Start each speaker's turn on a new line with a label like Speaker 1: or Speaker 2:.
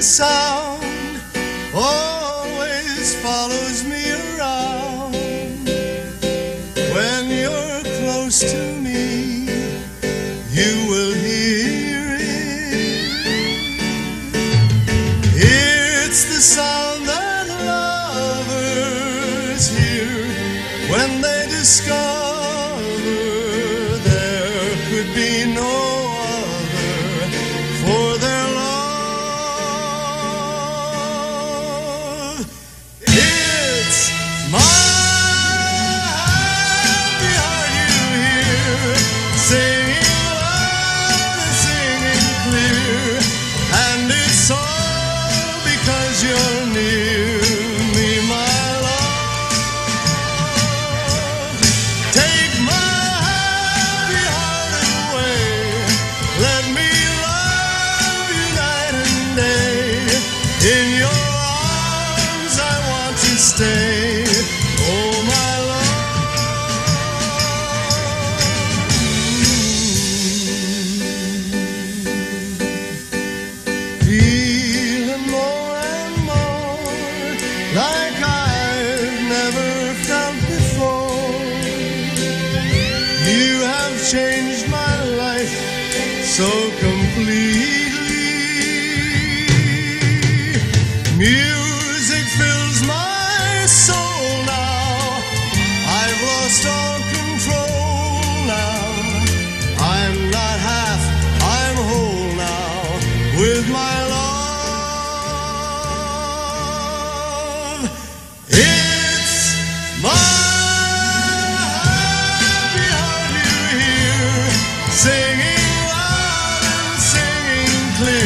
Speaker 1: sound always follows me around. When you're close to me, you will hear it. It's the sound that lovers hear when they discover In your arms I want to stay. Oh, my love. Feeling more and more like I've never felt before. You have changed Music fills my soul now. I've lost all control now. I'm not half, I'm whole now with my love. It's my happy heart you hear singing loud and singing clear.